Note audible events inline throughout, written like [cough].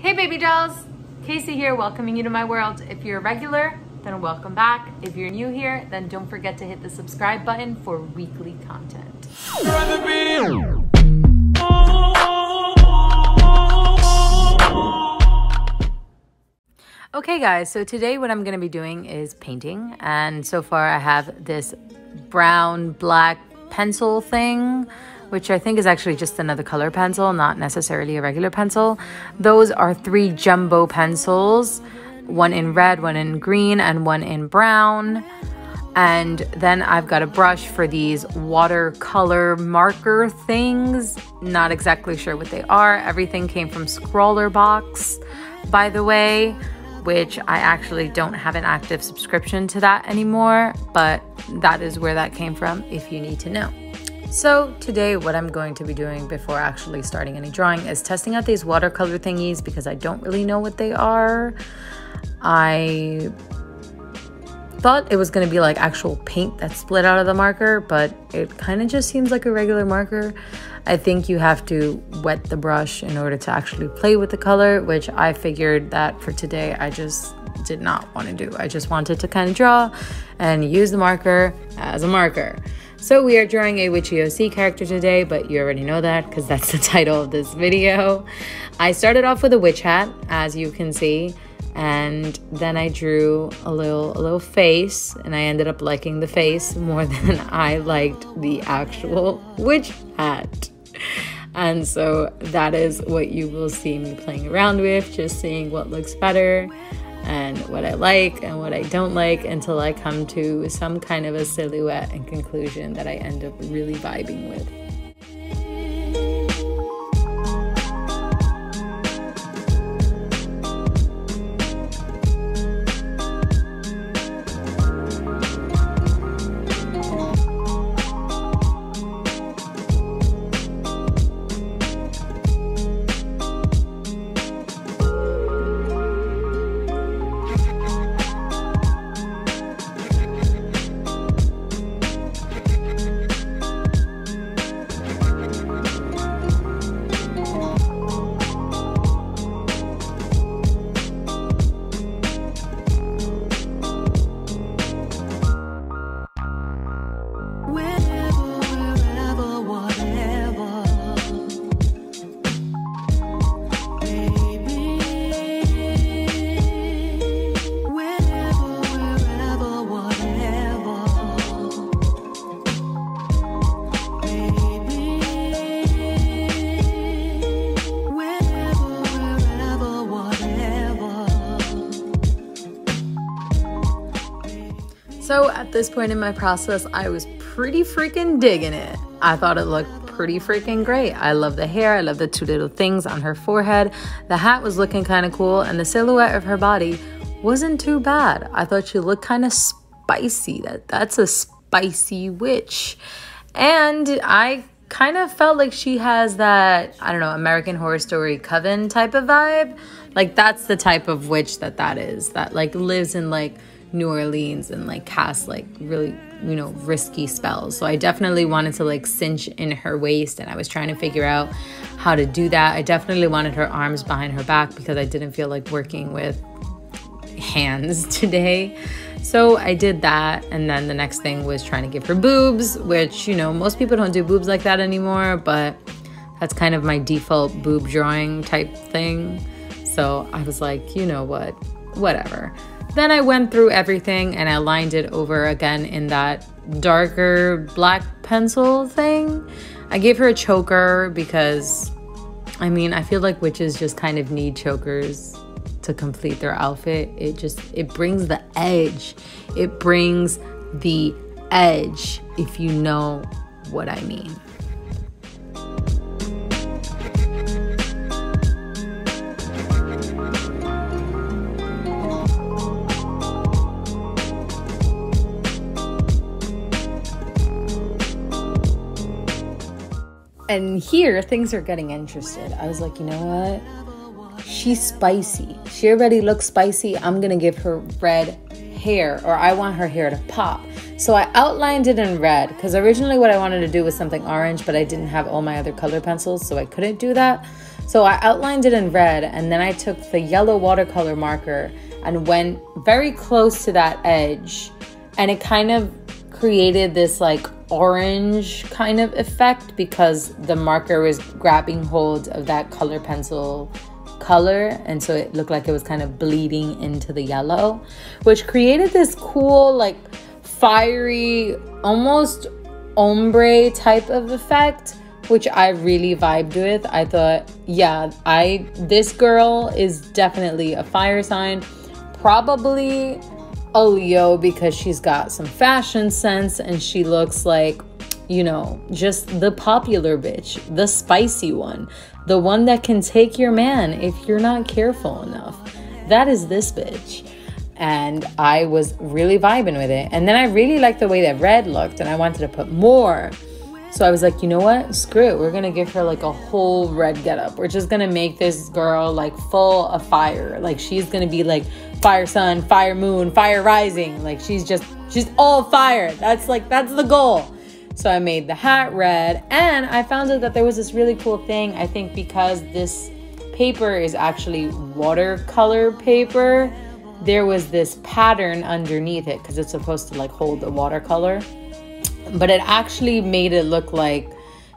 Hey baby dolls! Kayci here welcoming you to my world. If you're a regular, then welcome back. If you're new here, then don't forget to hit the subscribe button for weekly content. Okay guys, so today what I'm going to be doing is painting and so far I have this brown black pencil thing which I think is actually just another color pencil, not necessarily a regular pencil. Those are three jumbo pencils, one in red, one in green, and one in brown. And then I've got a brush for these watercolor marker things. Not exactly sure what they are. Everything came from Scrawlrbox, by the way, which I actually don't have an active subscription to that anymore, but that is where that came from if you need to know. So today what I'm going to be doing before actually starting any drawing is testing out these watercolor thingies because I don't really know what they are. I thought it was going to be like actual paint that split out of the marker, but it kind of just seems like a regular marker. I think you have to wet the brush in order to actually play with the color, which I figured that for today I just did not want to do. I just wanted to kind of draw and use the marker as a marker. So we are drawing a Witchy OC character today, but you already know that because that's [laughs] the title of this video. I started off with a witch hat, as you can see, and then I drew a little a little face, and I ended up liking the face more [laughs] than I liked the actual witch hat. And so that is what you will see me playing around with, just seeing what looks better and what I like and what I don't like until I come to some kind of a silhouette and conclusion that I end up really vibing with. At this point in my process, I was pretty freaking digging it. I thought it looked pretty freaking great. I love the hair. I love the two little things on her forehead. The hat was looking kind of cool and the silhouette of her body wasn't too bad. I thought she looked kind of spicy. That That's a spicy witch. And I kind of felt like she has that, I don't know, American Horror Story Coven type of vibe. Like that's the type of witch that that is. That like lives in like New Orleans and like cast like really, you know, risky spells. So I definitely wanted to like cinch in her waist and I was trying to figure out how to do that. I definitely wanted her arms behind her back because I didn't feel like working with hands [laughs] today. So I did that. And then the next thing was trying to give her boobs, which, you know, most people don't do boobs like that anymore, but that's kind of my default boob drawing type thing. So I was like, you know what, whatever. Then I went through everything and I lined it over again in that darker black pencil thing. I gave her a choker because, I mean, I feel like witches just kind of need chokers to complete their outfit. It just, it brings the edge. It brings the edge, if you know what I mean. And here things are getting interested. I was like, you know what? She's spicy. She already looks spicy. I'm gonna give her red hair, or I want her hair to pop. So I outlined it in red because originally what I wanted to do was something orange, but I didn't have all my other color pencils, so I couldn't do that. So I outlined it in red and then I took the yellow watercolor marker and went very close to that edge and it kind of created this like orange kind of effect because the marker was grabbing hold of that color pencil color and so it looked like it was kind of bleeding into the yellow which created this cool like fiery almost ombre type of effect which I really vibed with. I thought, yeah, I this girl is definitely a fire sign. Probably a Leo because she's got some fashion sense and she looks like, you know, just the popular bitch, the spicy one, the one that can take your man if you're not careful enough. That is this bitch. And I was really vibing with it. And then I really liked the way that red looked and I wanted to put more. So I was like, you know what? Screw it. We're gonna give her like a whole red getup. We're just gonna make this girl like full of fire. Like she's gonna be like fire sun, fire moon, fire rising. Like she's just she's all fire. That's like that's the goal. So I made the hat red and I found out that there was this really cool thing. I think because this paper is actually watercolor paper, there was this pattern underneath it because it's supposed to like hold the watercolor but it actually made it look like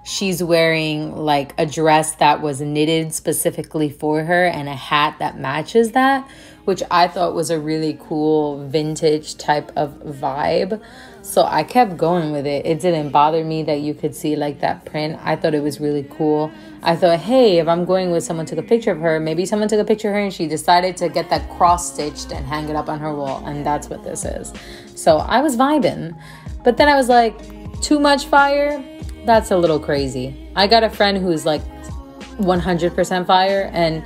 she's wearing like a dress that was knitted specifically for her and a hat that matches that which i thought was a really cool vintage type of vibe. So i kept going with it. It didn't bother me that you could see like that print. I thought it was really cool. I thought hey if i'm going with someone took a picture of her maybe someone took a picture of her and she decided to get that cross stitched and hang it up on her wall and that's what this is. So i was vibing but then I was like, too much fire? That's a little crazy. I got a friend who's like 100% fire, and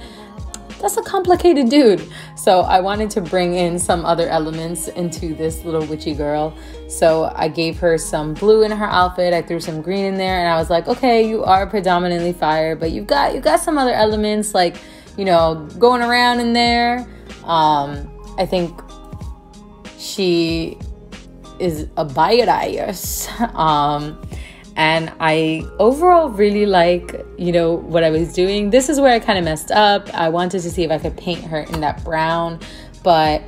that's a complicated dude. So I wanted to bring in some other elements into this little witchy girl. So I gave her some blue in her outfit. I threw some green in there, and I was like, okay, you are predominantly fire, but you've got you've got some other elements like you know going around in there. Um, I think she is a bias. [laughs] Um, and I overall really like, you know, what I was doing. This is where I kind of messed up. I wanted to see if I could paint her in that brown, but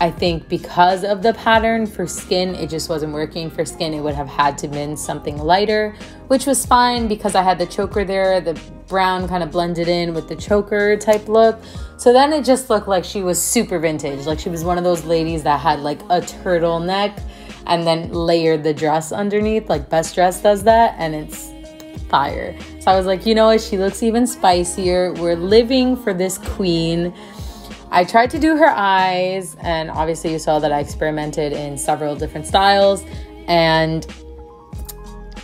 I think because of the pattern for skin, it just wasn't working. For skin, it would have had to been something lighter, which was fine because I had the choker there. The brown kind of blended in with the choker type look. So then it just looked like she was super vintage. Like she was one of those ladies that had like a turtleneck and then layered the dress underneath. Like Best Dress does that and it's fire. So I was like, you know what? She looks even spicier. We're living for this queen. I tried to do her eyes, and obviously, you saw that I experimented in several different styles. And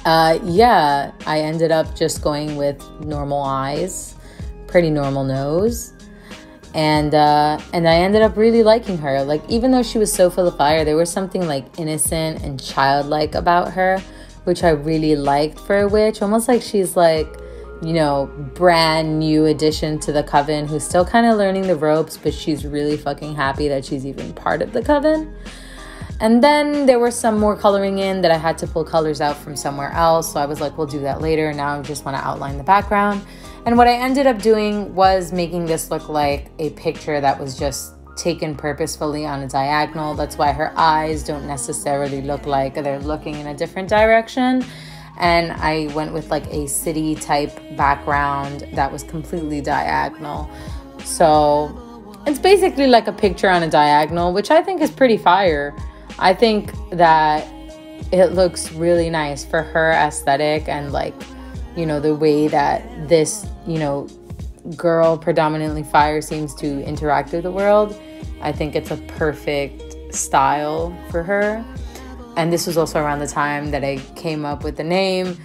uh, yeah, I ended up just going with normal eyes, pretty normal nose. And uh, and I ended up really liking her. Like even though she was so full of fire, there was something like innocent and childlike about her, which I really liked for a witch. Almost like she's like you know, brand new addition to the coven who's still kind of learning the ropes, but she's really fucking happy that she's even part of the coven. And then there was some more coloring in that I had to pull colors out from somewhere else. So I was like, we'll do that later. Now I just want to outline the background. And what I ended up doing was making this look like a picture that was just taken purposefully on a diagonal. That's why her eyes don't necessarily look like they're looking in a different direction and I went with like a city type background that was completely diagonal. So it's basically like a picture on a diagonal, which I think is pretty fire. I think that it looks really nice for her aesthetic and like, you know, the way that this, you know, girl predominantly fire seems to interact with the world. I think it's a perfect style for her and this was also around the time that I came up with the name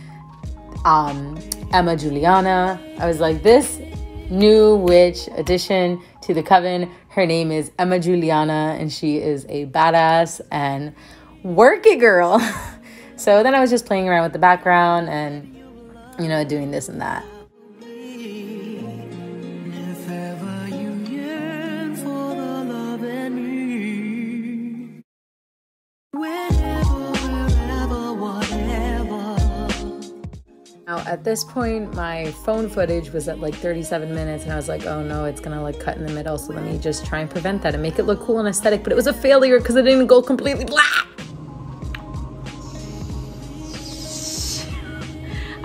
um, Emma Juliana. I was like, this new witch addition to the coven. Her name is Emma Juliana, and she is a badass and worky girl. [laughs] so then I was just playing around with the background and, you know, doing this and that. At this point, my phone footage was at like 37 minutes, and I was like, oh no, it's gonna like cut in the middle. So let me just try and prevent that and make it look cool and aesthetic. But it was a failure because it didn't go completely black.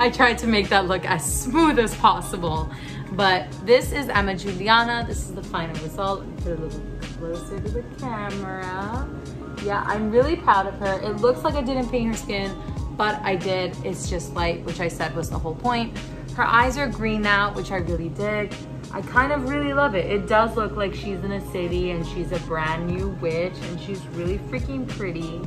I tried to make that look as smooth as possible. But this is Emma Juliana. This is the final result. Put a little closer to the camera. Yeah, I'm really proud of her. It looks like I didn't paint her skin, but I did. It's just light, which I said was the whole point. Her eyes are green now, which I really dig. I kind of really love it. It does look like she's in a city and she's a brand new witch and she's really freaking pretty.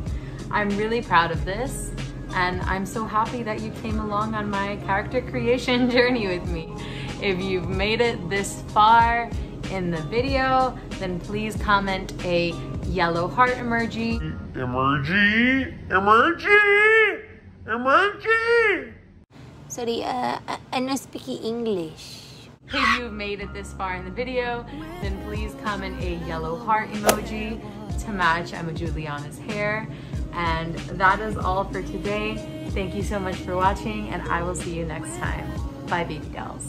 I'm really proud of this and I'm so happy that you came along on my character creation [laughs] journey with me. If you've made it this far in the video, then please comment a yellow heart emoji. Emoji, emoji, emoji. Sorry, uh, I'm not speaking English. If you've made it this far in the video, then please comment a yellow heart emoji to match Emma Juliana's hair. And that is all for today. Thank you so much for watching and I will see you next time. Bye baby dolls.